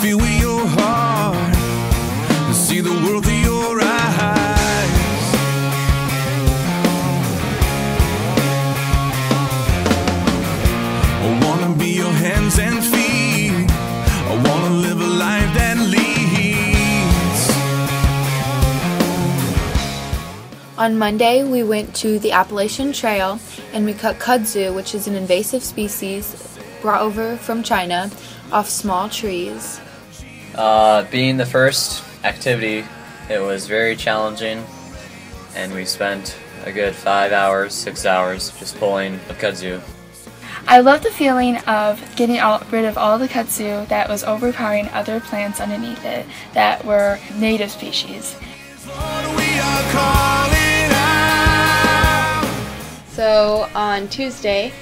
feel with your heart and see the world through your eyes. I wanna be your hands and feet. I wanna live a life that leads. On Monday, we went to the Appalachian Trail and we cut kudzu, which is an invasive species brought over from China, off small trees. Uh, being the first activity, it was very challenging, and we spent a good five hours, six hours just pulling a kudzu. I love the feeling of getting all, rid of all the kudzu that was overpowering other plants underneath it that were native species. So on Tuesday,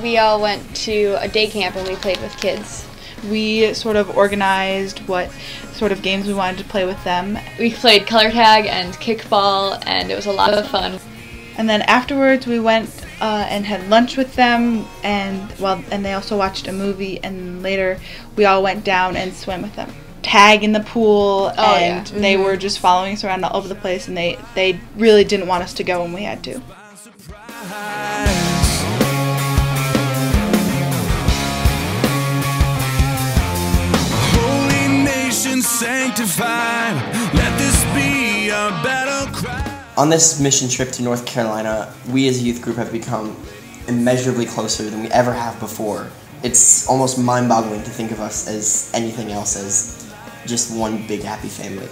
we all went to a day camp and we played with kids. We sort of organized what sort of games we wanted to play with them. We played color tag and kickball, and it was a lot of fun. And then afterwards, we went uh, and had lunch with them, and well, and they also watched a movie. And later, we all went down and swam with them. Tag in the pool, Oh, and yeah. they were just following us around all over the place. And they they really didn't want us to go when we had to. On this mission trip to North Carolina, we as a youth group have become immeasurably closer than we ever have before. It's almost mind boggling to think of us as anything else as just one big happy family.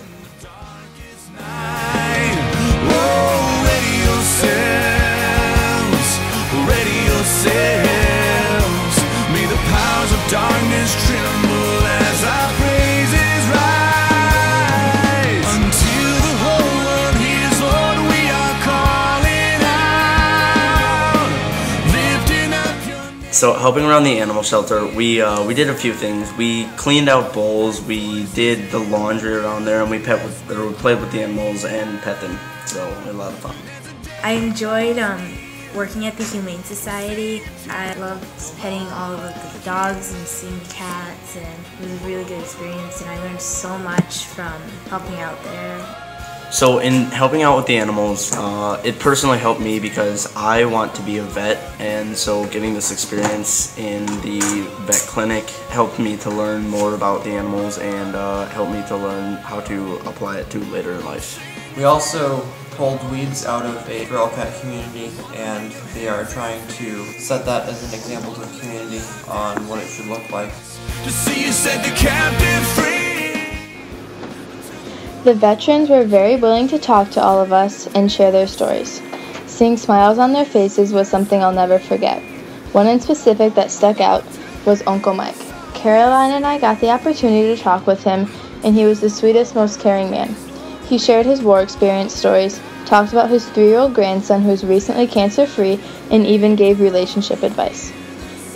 So helping around the animal shelter, we uh, we did a few things. We cleaned out bowls, we did the laundry around there, and we pet with or we played with the animals and pet them. So a lot of fun. I enjoyed um, working at the Humane Society. I loved petting all of the dogs and seeing the cats, and it was a really good experience. And I learned so much from helping out there. So in helping out with the animals, uh, it personally helped me because I want to be a vet, and so getting this experience in the vet clinic helped me to learn more about the animals and uh, helped me to learn how to apply it to later in life. We also pulled weeds out of a feral cat community and they are trying to set that as an example to the community on what it should look like. The veterans were very willing to talk to all of us and share their stories. Seeing smiles on their faces was something I'll never forget. One in specific that stuck out was Uncle Mike. Caroline and I got the opportunity to talk with him, and he was the sweetest, most caring man. He shared his war experience stories, talked about his three year old grandson who's recently cancer free, and even gave relationship advice.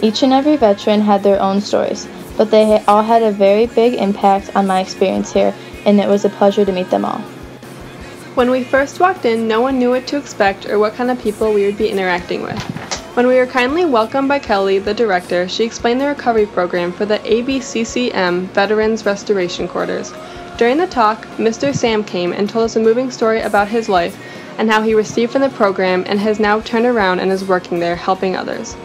Each and every veteran had their own stories, but they all had a very big impact on my experience here, and it was a pleasure to meet them all. When we first walked in, no one knew what to expect or what kind of people we would be interacting with. When we were kindly welcomed by Kelly, the director, she explained the recovery program for the ABCCM Veterans Restoration Quarters. During the talk, Mr. Sam came and told us a moving story about his life and how he received from the program and has now turned around and is working there helping others.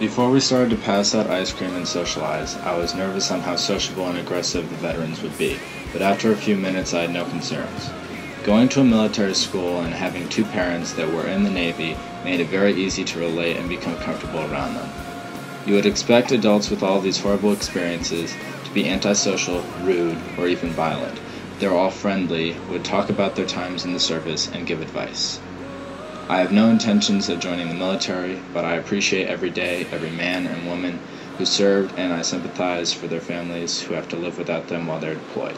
Before we started to pass out ice cream and socialize, I was nervous on how sociable and aggressive the veterans would be, but after a few minutes I had no concerns. Going to a military school and having two parents that were in the Navy made it very easy to relate and become comfortable around them. You would expect adults with all these horrible experiences to be antisocial, rude, or even violent. They're all friendly, would talk about their times in the service, and give advice. I have no intentions of joining the military, but I appreciate every day every man and woman who served, and I sympathize for their families who have to live without them while they're deployed.